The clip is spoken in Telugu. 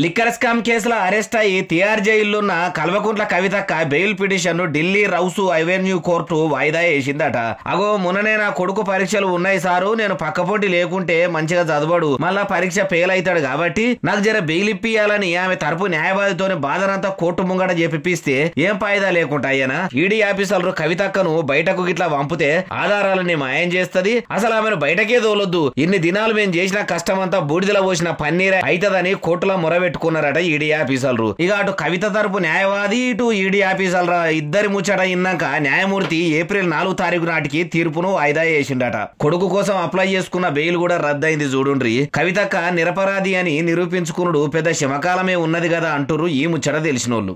లిక్కర్ స్కామ్ కేసులో అరెస్ట్ అయ్యి తిహార్ జైలున్న కల్వకుంట్ల కవితక్క bail petition Delhi Rouse Avenue court వాయిదా వేసిందట. అగో మొన్ననే నా కొడుకు పరీక్షలు ఉన్నాయి సారు నేను పక్కపోటి లేకుంటే మంచిగా చదవడు. మళ్ళా పరీక్ష ఫెయిల్ అవుతాడు కాబట్టి నాకు జర బెయిల్ ఇప్పియాలని ఆమె తరపు న్యాయవాదితోని బాధనంతా కోర్టు ముంగట చెప్పిస్తే ఏం ఫాయిదా లేకుండా అయ్యానా? ఈడీ ఆఫీసర్లు కవితక్కను బయటకు గిట్లా పంపితే ఆధారాలని మాయం చేస్తది. అసలు ఆమెను బయటకే తోలొద్దు. ఇన్ని దినాలు మేము చేసిన కష్టం అంతా బూడిదల పోసిన పన్నీరే అయితదని కోర్టులో పెట్టుకున్నారట ఈడీ ఆఫీసర్లు. ఇక అటు కవిత తరపు న్యాయవాది ఇటు ఈడీ ఆఫీసర్ల ఇద్దరి ముచ్చట ఇన్నాక న్యాయమూర్తి ఏప్రిల్ నాలుగు తారీఖు నాటికి తీర్పును వాయిదా చేసిండట కొడుకు కోసం అప్లై చేసుకున్న బెయిల్ కూడా రద్దయింది చూడుండ్రి. కవితక్క నిరపరాధి అని నిరూపించుకునుడు పెద్ద శమకాలమే ఉన్నది కదా అంటురు ఈ ముచ్చట తెలిసినోళ్ళు.